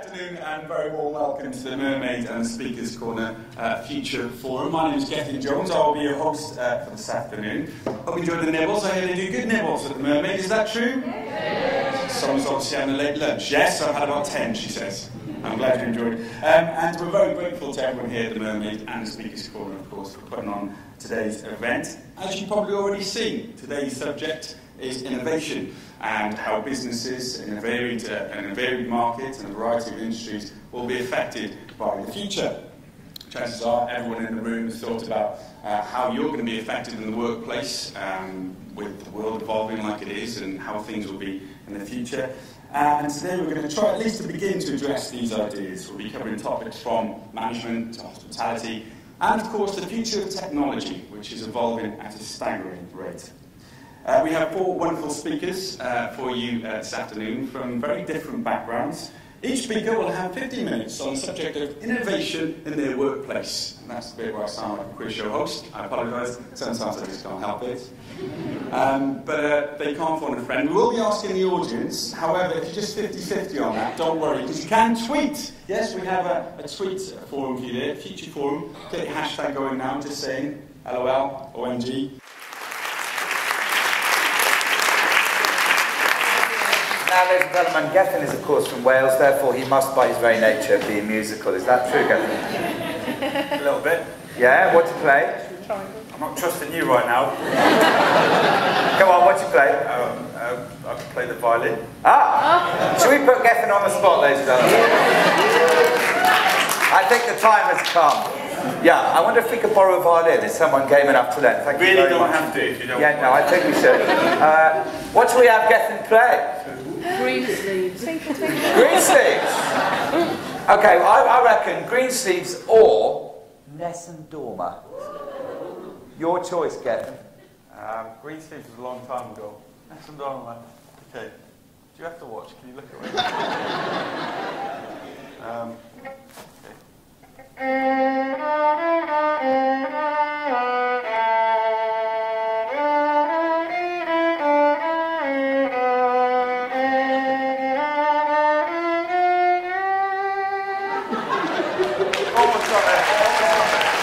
Good afternoon and very warm welcome to the Mermaid and Speakers Corner uh, Future Forum. My name is Gethin Jones. I'll be your host uh, for this afternoon. Hope you enjoyed the nibbles. I hear they do good nibbles at the Mermaid. Is that true? Yes. Someone's obviously having a late lunch. Yes, I've had about 10, she says. I'm glad you enjoyed. Um, and we're very grateful to everyone here at the Mermaid and the Speakers Corner, of course, for putting on today's event. As you've probably already seen, today's subject is innovation and how businesses in a varied, uh, in a varied market and a variety of industries will be affected by the future. Chances are everyone in the room has thought about uh, how you're going to be affected in the workplace um, with the world evolving like it is and how things will be in the future. Uh, and today we're going to try at least to begin to address these ideas. We'll be covering topics from management to hospitality and, of course, the future of technology, which is evolving at a staggering rate. Uh, we have four wonderful speakers uh, for you uh, this afternoon from very different backgrounds. Each speaker will have 15 minutes on the subject of innovation in their workplace. And that's the bit where I sound like a quiz show host. I apologise. Sometimes I just can't help it. Um, but uh, they can't phone a friend. We will be asking the audience. However, if you're just 50-50 on that, don't worry, because you can tweet. Yes, we have a, a tweet forum for you there, future forum. Get your hashtag going now, just saying LOL, OMG. Now, ladies and gentlemen, Gethin is, of course, from Wales, therefore he must, by his very nature, be musical. Is that true, Gethin? A little bit. Yeah? What do you play? I'm not trusting you right now. Come on, what do you play? Um, uh, I can play the violin. Ah! Should we put Gethin on the spot, ladies and gentlemen? I think the time has come. Yeah, I wonder if we could borrow a violin if someone came enough to lend. Thank you Really very don't much. have to if you don't Yeah, want no, I think we should. Uh, what should we have Gethin play? Green sleeves. Green sleeves. Okay, well, I, I reckon green sleeves or Nessun Dorma. Your choice, Gethin. Um, Green Sleeves was a long time ago. Ness and darn like, okay. Do you have to watch? Can you look at me? Palmas para